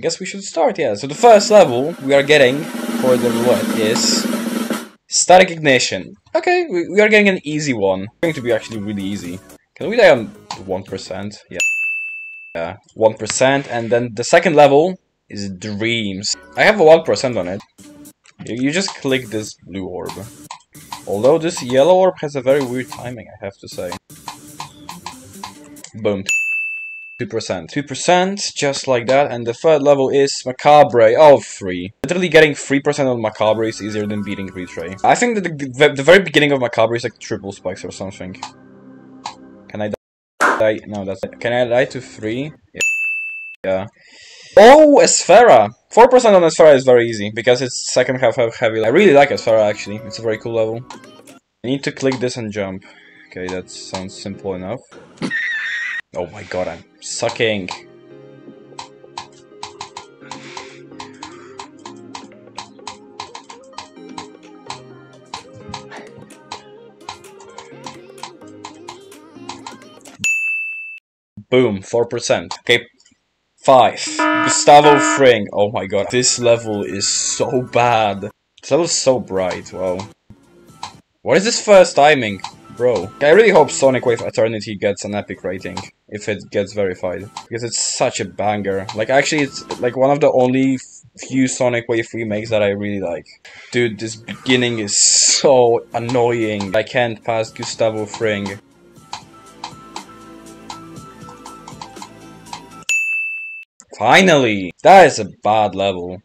I guess we should start, yeah. So the first level we are getting for the roulette is static ignition. Okay, we, we are getting an easy one. It's going to be actually really easy. Can we die on 1%? Yeah. Yeah, 1%. And then the second level is dreams. I have a 1% on it. You, you just click this blue orb. Although this yellow orb has a very weird timing, I have to say. Boom. 2%. 2%, just like that, and the third level is Macabre. Oh, free. Literally getting 3% on Macabre is easier than beating Retray. I think that the, the, very beginning of Macabre is like triple spikes or something. Can I die? No, that's Can I die to 3? Yeah. yeah. Oh, Esfera! 4% on Esfera is very easy, because it's second half heavy. I really like Esfera, actually. It's a very cool level. I need to click this and jump. Okay, that sounds simple enough. Oh my god, I'm sucking. Boom, 4%. Okay, 5. Gustavo Fring. Oh my god, this level is so bad. This level is so bright, wow. What is this first timing? Bro, I really hope Sonic Wave Eternity gets an epic rating if it gets verified. Because it's such a banger. Like, actually, it's like one of the only few Sonic Wave remakes that I really like. Dude, this beginning is so annoying. I can't pass Gustavo Fring. Finally! That is a bad level.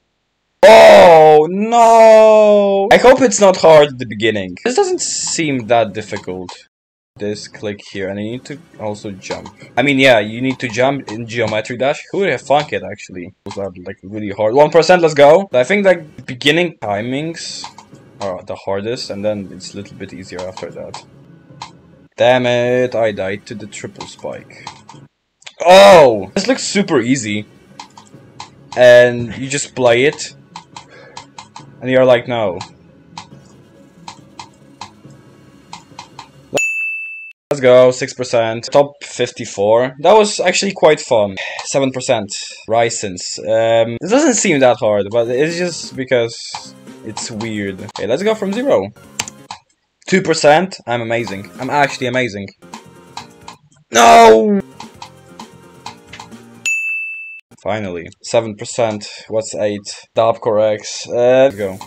Oh, no! I hope it's not hard at the beginning. This doesn't seem that difficult. This, click here, and you need to also jump. I mean, yeah, you need to jump in Geometry Dash. Who would have thunk it, actually? Those are, like, really hard. 1%, let's go! I think, like, beginning timings are the hardest, and then it's a little bit easier after that. Damn it, I died to the triple spike. Oh! This looks super easy. And you just play it, and you're like, no. Let's go, 6%. Top 54. That was actually quite fun. 7%. Rysens. Um, it doesn't seem that hard, but it's just because it's weird. Okay, let's go from zero. 2%. I'm amazing. I'm actually amazing. No! Finally. 7%. What's 8? Dab corrects. Uh, let's go.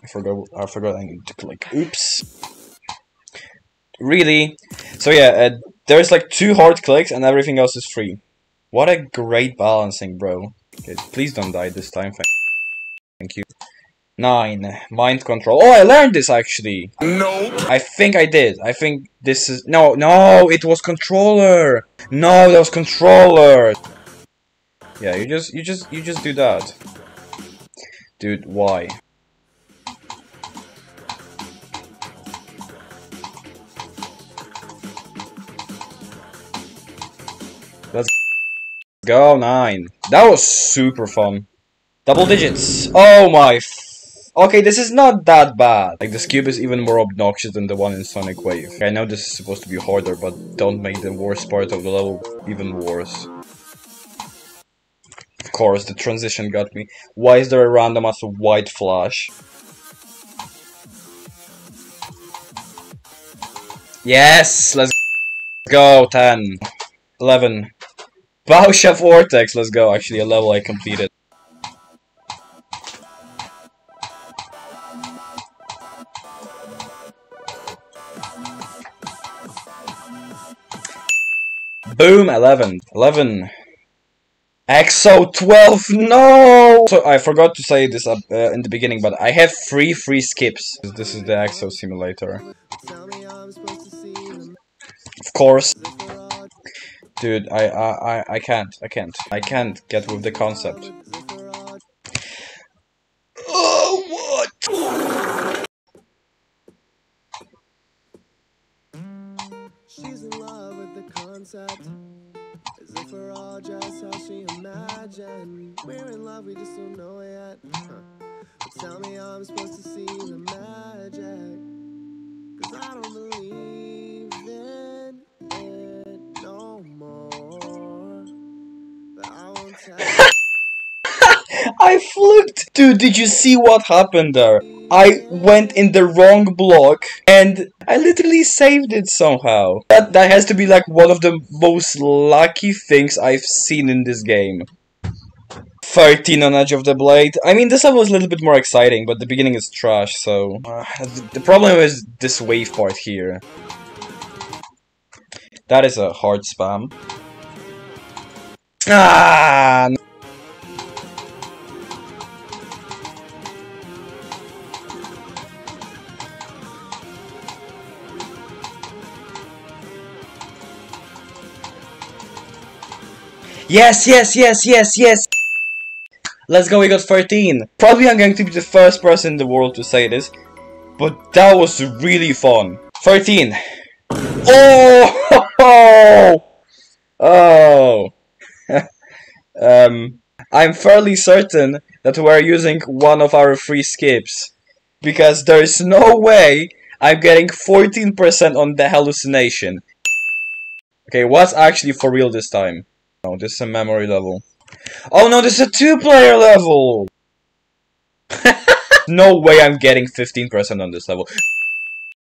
I forgot, I forgot I need to click. Oops. Really? So yeah, uh, there's like two hard clicks and everything else is free. What a great balancing, bro. Okay, please don't die this time. Thank you. Nine. Mind control. Oh, I learned this actually. No. I think I did. I think this is... No, no, it was controller. No, that was controller. Yeah, you just, you just, you just do that. Dude, why? Go, nine. That was super fun. Double digits. Oh my Okay, this is not that bad. Like, this cube is even more obnoxious than the one in Sonic Wave. I know this is supposed to be harder, but don't make the worst part of the level even worse. Of course, the transition got me. Why is there a random ass white flash? Yes! Let's go! 10. 11. Bausha Vortex, let's go. Actually, a level I completed. Boom, 11. 11. EXO 12, no! So I forgot to say this uh, in the beginning, but I have three free skips. This is the EXO simulator. Of course. Dude, I, I, I, I can't, I can't. I can't get with the concept. Oh, what? She's in love with the concept. As if we're all just how she imagined. We're in love, we just don't know yet. Huh. tell me I'm supposed to see the magic. Cause I don't believe I fluked! Dude, did you see what happened there? I went in the wrong block and I literally saved it somehow. That, that has to be like one of the most lucky things I've seen in this game. 13 on Edge of the Blade. I mean, this level is a little bit more exciting, but the beginning is trash, so... Uh, the problem is this wave part here. That is a hard spam. Ah! Yes, yes, yes, yes, yes! Let's go, we got 13. Probably I'm going to be the first person in the world to say this, but that was really fun. 13. Oh! Oh! um, I'm fairly certain that we're using one of our free skips. Because there's no way I'm getting 14% on the hallucination. Okay, what's actually for real this time? Oh, this is a memory level. Oh no, this is a two-player level! no way I'm getting 15% on this level.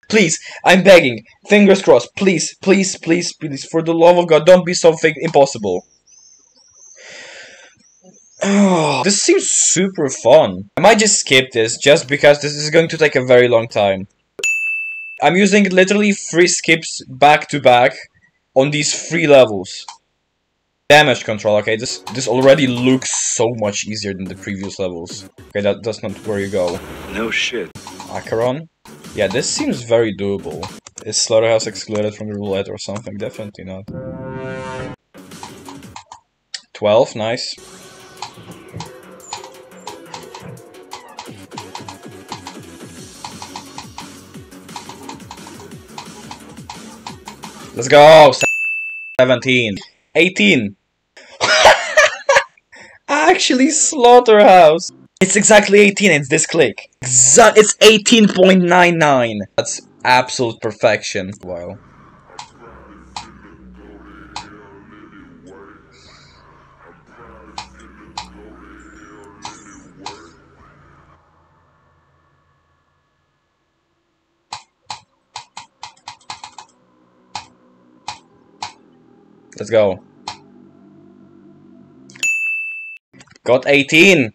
Please, I'm begging. Fingers crossed. Please, please, please, please. For the love of God, don't be something impossible. Oh, this seems super fun. I might just skip this, just because this is going to take a very long time. I'm using literally three skips back to back on these three levels. Damage control, okay, this this already looks so much easier than the previous levels. Okay, that, that's not where you go. No shit. Acheron? Yeah, this seems very doable. Is Slaughterhouse excluded from the roulette or something? Definitely not. 12, nice. Let's go! 17. 18. Actually, Slaughterhouse. It's exactly 18, it's this click. Exa it's 18.99. That's absolute perfection. Wow. Let's go. Got 18!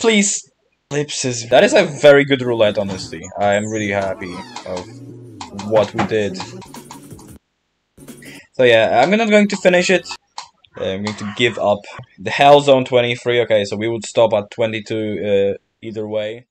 Please! Ellipses. That is a very good roulette, honestly. I am really happy of what we did. So yeah, I'm not going to finish it. I'm going to give up. The Hell Zone 23, okay, so we would stop at 22 uh, either way.